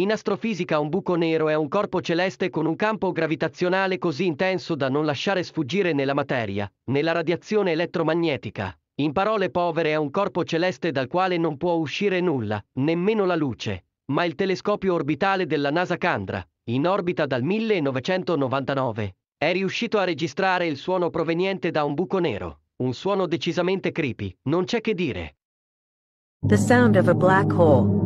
In astrofisica un buco nero è un corpo celeste con un campo gravitazionale così intenso da non lasciare sfuggire nella materia, nella radiazione elettromagnetica. In parole povere è un corpo celeste dal quale non può uscire nulla, nemmeno la luce. Ma il telescopio orbitale della NASA Candra, in orbita dal 1999, è riuscito a registrare il suono proveniente da un buco nero. Un suono decisamente creepy, non c'è che dire. The sound of a black hole.